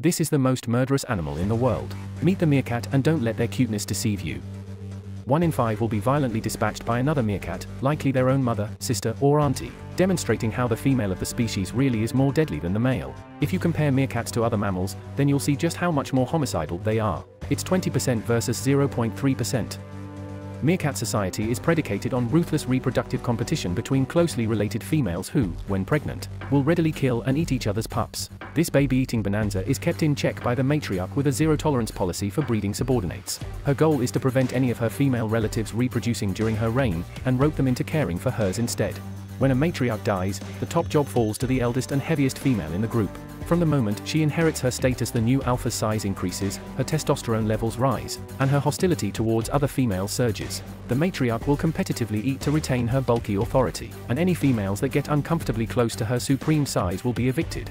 This is the most murderous animal in the world. Meet the meerkat and don't let their cuteness deceive you. One in five will be violently dispatched by another meerkat, likely their own mother, sister, or auntie, demonstrating how the female of the species really is more deadly than the male. If you compare meerkats to other mammals, then you'll see just how much more homicidal they are. It's 20% versus 0.3%. Meerkat society is predicated on ruthless reproductive competition between closely related females who, when pregnant, will readily kill and eat each other's pups. This baby-eating bonanza is kept in check by the matriarch with a zero-tolerance policy for breeding subordinates. Her goal is to prevent any of her female relatives reproducing during her reign, and rope them into caring for hers instead. When a matriarch dies, the top job falls to the eldest and heaviest female in the group. From the moment she inherits her status the new alpha's size increases, her testosterone levels rise, and her hostility towards other females surges. The matriarch will competitively eat to retain her bulky authority, and any females that get uncomfortably close to her supreme size will be evicted.